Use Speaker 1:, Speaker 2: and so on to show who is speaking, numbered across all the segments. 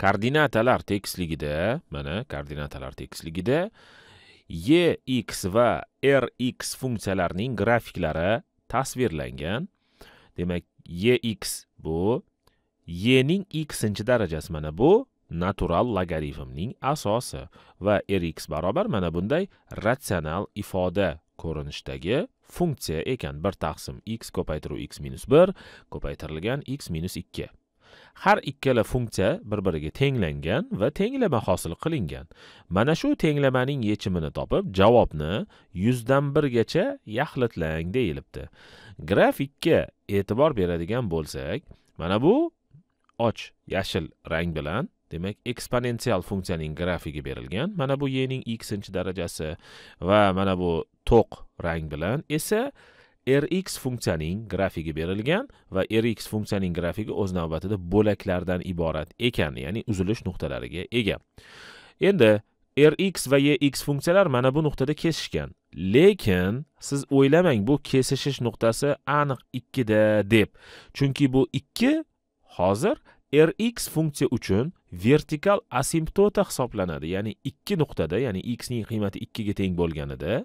Speaker 1: koordinatalar tekisligida mana koordinatalar tekisligida x va rx funksiyalarining grafiklari tasvirlangan demak ex bu y ning xinchi darajasi mana bu natural logaritmning asosi va rx barobar mana bunday ratsional ifoda ko'rinishdagi funksiya ekan bir taqsim x ko'paytiruv x minus bir ko'paytirilgan x minus ikki har ikkala funksiya bir biriga tenglangan va tenglama hosil qilingan. Mana shu tenglamaning yechimini topib javobni yuzdan birgacha yaxlitlang deyilibdi. Grafikka e'tibor beradigan bo'lsak mana bu och yashil rang bilan demak eksponensial funksiyaning grafigi berilgan mana bu y ning xinchi darajasi va mana bu to'q rang bilan esa rx funksiyaning grafigi berilgan va rx funksiyaning grafigi o'z navbatida bo'laklardan iborat ekan ya'ni uzilish nuqtalariga ega. Endi rx va yx funksiyalar mana bu nuqtada kesishgan. Lekin siz o'ylamang bu kesishish nuqtasi aniq ikkida deb. Chunki bu ikki hozir rx funksiya uchun vertikal asimptota hisoblanadi ya'ni ikki nuqtada ya'ni x ning qiymati ikkiga teng bo'lganida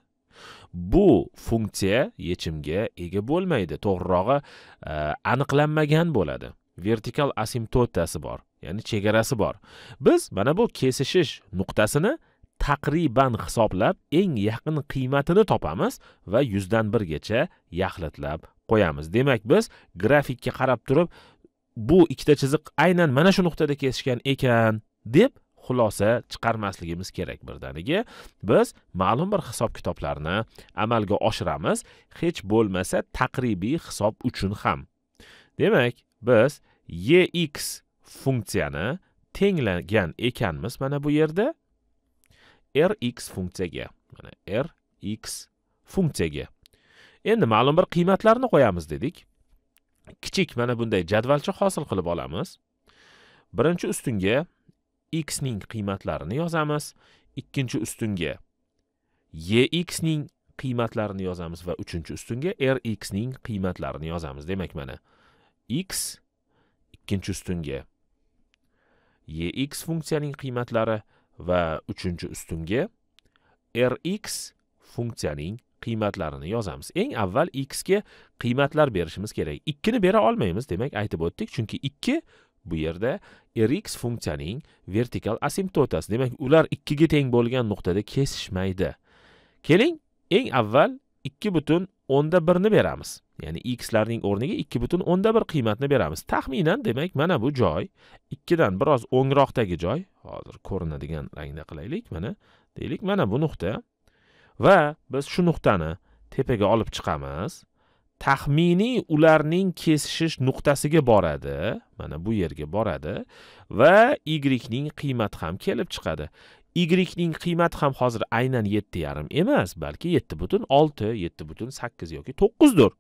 Speaker 1: bu funksiya yechimga ega bo'lmaydi. To'g'rirog'i e, aniqlanmagan bo'ladi. Vertikal asimptotasi bor ya'ni chegarasi bor. Biz mana bu kesishish nuqtasini taqriban hisoblab eng yaqin qiymatini topamiz va yuzdan birgacha yaxlitlab qo'yamiz. Demak biz grafikka qarab turib bu ikkita chiziq aynan mana shu nuqtada kesishgan ekan deb xulosa chiqarmasligimiz kerak birdaniga. Biz ma'lum bir hisob kitoblarni amalga oshiramiz. Hech bo'lmasa taqribiy hisob uchun ham. Demak biz ex funksiyani tenglagan ekanmiz mana bu yerda. Rx funksiyaga mana rx funksiyaga. Endi ma'lum bir qiymatlarni qo'yamiz dedik. Kichik mana bunday jadvalcha hosil qilib olamiz. Birinchi ustunga x ning qiymatlarini yozamiz ikkinchi ustunga yx ning qiymatlarini yozamiz va uchinchi ustunga rx ning qiymatlarini yozamiz demak mana. X ikkinchi ustunga yx funksiyaning qiymatlari va uchinchi ustunga rx funksiyaning qiymatlarini yozamiz. Eng avval x ga qiymatlar berishimiz kerak. Ikkini bera olmaymiz demak aytib o'tdik. Chunki ikki bu yerda. Rx funksiyaning vertikal asimptotasi demak ular ikkiga teng bo'lgan nuqtada kesishmaydi. Keling eng avval ikki butun o'nda birni beramiz. Ya'ni x larning o'rniga ikki butun o'nda bir qiymatni beramiz. Taxminan demak mana bu joy. Ikkidan biroz o'ngroqdagi joy. Hozir ko'rinadigan rangda qilaylik. Mana deylik mana bu nuqta. Va biz shu nuqtani tepaga olib chiqamiz. Taxminiy ularning kesishish nuqtasiga boradi. Mana bu yerga boradi. Va y ning qiymati ham kelib chiqadi. Y ning qiymati ham hozir aynan yetti yarim emas balki yetti butun olti yetti butun sakkiz yoki to'qqizdir.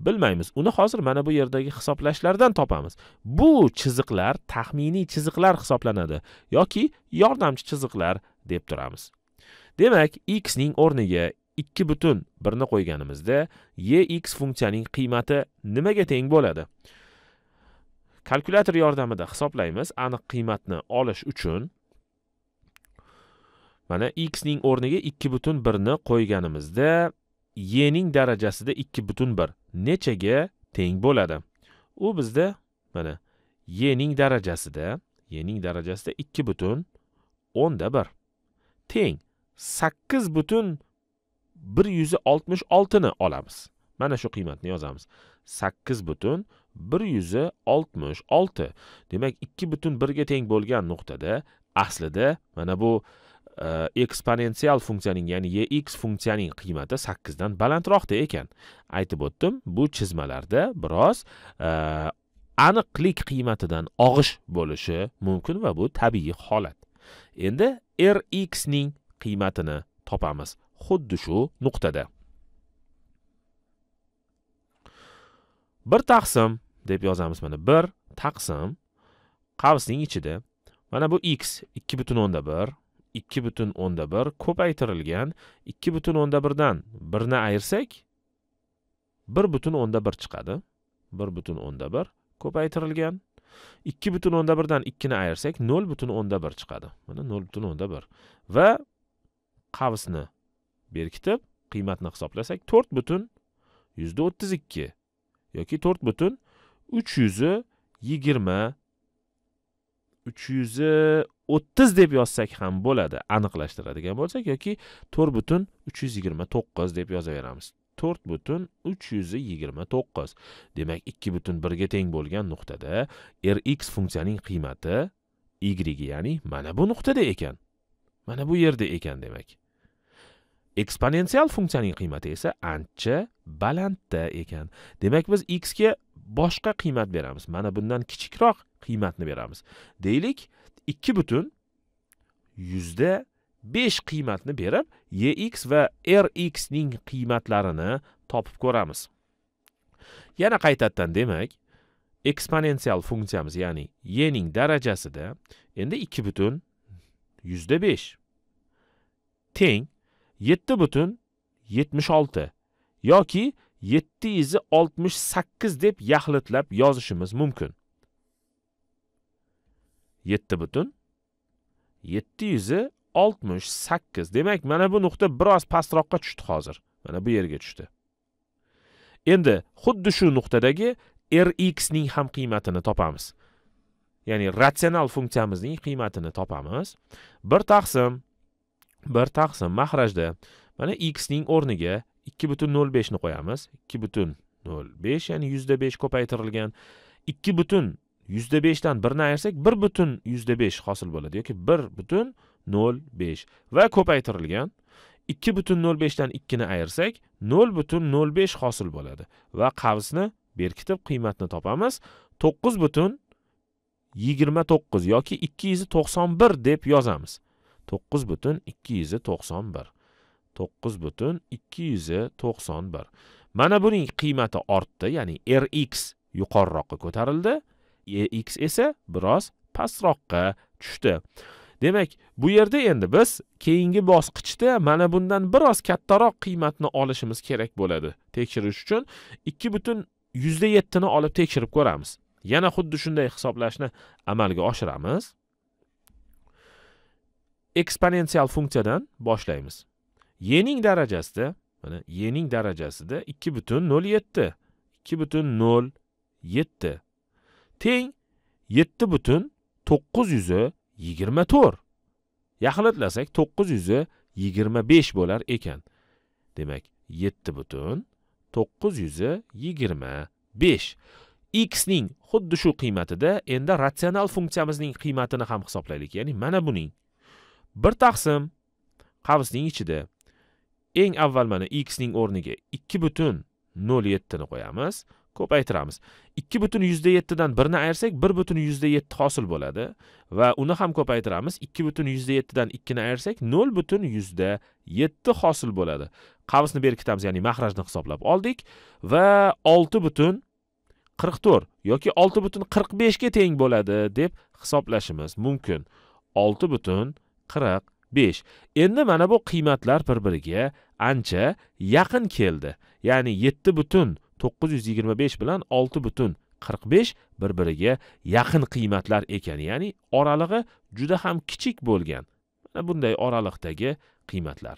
Speaker 1: Bilmaymiz. Uni hozir mana bu yerdagi hisoblashlardan topamiz. Bu chiziqlar taxminiy chiziqlar hisoblanadi yoki yordamchi chiziqlar deb turamiz. Demak x ning o'rniga ikki butun birni qo'yganimizda x funksiyaning qiymati nimaga teng bo'ladi? Kalkulyator yordamida hisoblaymiz aniq qiymatni olish uchun. Mana x ning o'rniga ikki butun birni qo'yganimizda y ning darajasida ikki butun bir nechaga teng bo'ladi? U bizda mana y ning darajasida y ning darajasida ikki butun o'nda bir. Teng sakkiz butun bir yuz oltmish oltini olamiz. Mana shu qiymatni yozamiz. Sakkiz butun bir yuz oltmish olti. Demak ikki butun birga teng bo'lgan nuqtada aslida mana bu e, eksponensial funksiyaning ya'ni ex funksiyaning qiymati sakkizdan balandroqda ekan. Aytib o'tdim bu chizmalarda biroz e, aniqlik qiymatidan og'ish bo'lishi mumkin va bu tabiiy holat. Endi rx ning qiymatini topamiz. Xuddi shu nuqtada. Bir taqsim deb yozamiz mana bir taqsim qavsning ichida. Mana bu x ikki butun o'nda bir ikki butun o'nda bir ko'paytirilgan ikki butun o'nda birdan birni ayirsak bir butun o'nda bir chiqadi. Bir butun o'nda bir ko'paytirilgan ikki butun o'nda birdan ikkini ayirsak nol butun o'nda bir chiqadi. Mana nol butun o'nda bir va qavsni berkitib qiymatni hisoblasak to'rt butun yuzda o'ttiz ikki yoki to'rt butun uch yuzi yigirma uch yuzi o'ttiz deb yozsak ham bo'ladi. Aniqlashtiradigan bo'lsak yoki to'rt butun uch yuz yigirma to'qqiz deb yozaveramiz. To'rt butun uch yuz yigirma to'qqiz. Demak ikki butun birga teng bo'lgan nuqtada rx funksiyaning qiymati y ya'ni mana bu nuqtada ekan. Mana bu yerda ekan demak. Eksponensial funksiyaning qiymati esa ancha balandda ekan. Demak biz x ga boshqa qiymat beramiz. Mana bundan kichikroq qiymatni beramiz. Deylik ikki butun yuzda besh qiymatni berib ex va rx ning qiymatlarini topib ko'ramiz. Yana qaytadan demak eksponensial funksiyamiz ya'ni e ning darajasida endi ikki butun yuzda besh. Teng yetti butun yetmish olti yoki yetti yuz oltmish sakkiz deb yaxlitlab yozishimiz mumkin. Yetti butun yetti yuz oltmish sakkiz demak mana bu nuqta biroz pastroqqa tushdi hozir. Mana bu yerga tushdi. Endi xuddi shu nuqtadagi rx ning ham qiymatini topamiz. Ya'ni ratsional funksiyamizning qiymatini topamiz. Bir taqsim bir taqsim mahrajda mana x ning o'rniga ikki butun nol beshni qo'yamiz. ikki butun nol besh ya'ni yuzda besh ko'paytirilgan. ikki butun yuzda beshdan birni ayirsak bir butun yuzda besh hosil bo'ladi yoki bir butun nol besh va ko'paytirilgan. ikki butun nol beshdan ikkini ayirsak nol butun nol besh hosil bo'ladi va qavsni berkitib qiymatni topamiz. to'qqiz butun yigirma to'qqiz yoki ikki yuz to'qson bir deb yozamiz. To'qqiz butun ikki yuz to'qson bir. to'qqiz butun ikki yuz to'qson bir. Mana buning qiymati ortdi ya'ni rx yuqoriroqqa ko'tarildi. X esa biroz pastroqqa tushdi. Demak bu yerda endi biz keyingi bosqichda mana bundan biroz kattaroq qiymatni olishimiz kerak bo'ladi tekshirish uchun. Ikki butun yuzda yettini olib tekshirib ko'ramiz. Yana xuddi shunday hisoblashni amalga oshiramiz. Eksponensial funksiyadan boshlaymiz. E ning darajasida mana e ning darajasida ikki butun nol yetti. Ikki butun nol yetti. Teng yetti butun to'qqiz yuzi yigirma to'rt. Yaxlitlasak to'qqiz yuzi yigirma besh bo'lar ekan. Demak yetti butun to'qqiz yuz yigirma besh. X ning xuddi shu qiymatida endi ratsional funksiyamizning qiymatini ham hisoblaylik. Ya'ni mana buning bir taqsim qavsning ichida. Eng avval mana x ning o'rniga ikki butun nol yettini qo'yamiz. Ko'paytiramiz ikki butun yuzda yettidan birni ayirsak bir butun yuzda yetti hosil bo'ladi va uni ham ko'paytiramiz ikki butun yuzda yettidan ikkini ayirsak nol butun yuzda yetti hosil bo'ladi. Qavsni berkitamiz ya'ni mahrajni hisoblab oldik va olti butun qirq to'rt yoki olti butun qirq beshga teng bo'ladi deb hisoblashimiz mumkin. Olti butun qirq besh. Endi mana bu qiymatlar bir biriga ancha yaqin keldi. Ya'ni yetti butun to'qqiz yuz yigirma besh bilan olti butun qirq besh bir biriga yaqin qiymatlar ekan ya'ni oralig'i juda ham kichik bo'lgan. Mana bunday oraliqdagi qiymatlar.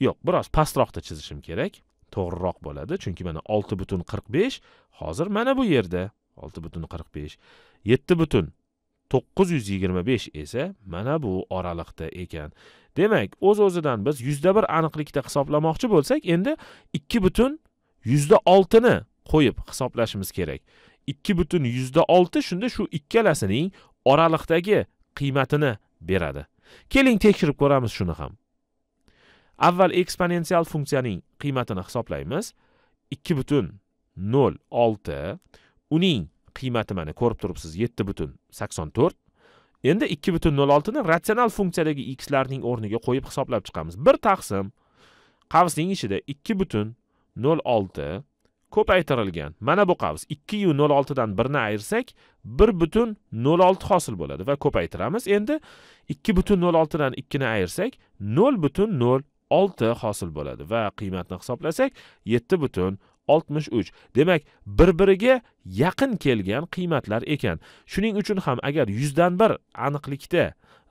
Speaker 1: Yo'q biroz pastroqda chizishim kerak. To'g'riroq bo'ladi chunki mana olti butun qirq besh hozir mana bu yerda. Olti butun qirq besh. Yetti butun to'qqiz yuz yigirma besh esa mana bu oraliqda ekan. Demak o'z o'zidan biz yuzda bir aniqlikda hisoblamoqchi bo'lsak endi ikki butun yuzda oltini qo'yib hisoblashimiz kerak. Ikki butun yuzda olti shunda shu ikkalasining oraliqdagi qiymatini beradi. Keling tekshirib ko'ramiz shuni ham. Avval eksponensial funksiyaning qiymatini hisoblaymiz. Ikki butun nol olti uning qiymati mana ko'rib turibsiz. Yetti butun sakson to'rt. Endi ikki butun nol oltini ratsional funksiyadagi x larning o'rniga qo'yib hisoblab chiqamiz. Bir taqsim qavsning ichida ikki butun nol olti ko'paytirilgan. Mana bu qavs. Ikki yu nol oltidan birni ayirsak bir butun nol olti hosil bo'ladi va ko'paytiramiz. Endi ikki butun nol oltidan ikkini ayirsak nol butun nol olti hosil bo'ladi va qiymatni hisoblasak yetti butun oltmish uch. Demak bir biriga yaqin kelgan qiymatlar ekan. Shuning uchun ham agar yuzdan bir aniqlikda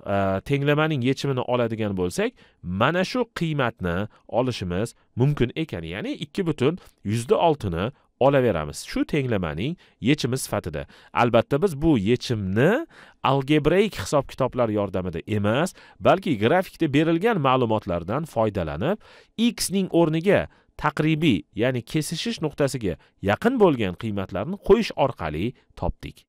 Speaker 1: e, tenglamaning yechimini oladigan bo'lsak mana shu qiymatni olishimiz mumkin ekan. Ya'ni ikki butun yuzda oltini olaveramiz shu tenglamaning yechimi sifatida. Albatta biz bu yechimni algebraik hisob kitoblar yordamida emas balki grafikda berilgan ma'lumotlardan foydalanib x ning o'rniga taqribiy ya'ni kesishish nuqtasiga yaqin bo'lgan qiymatlarni qo'yish orqali topdik.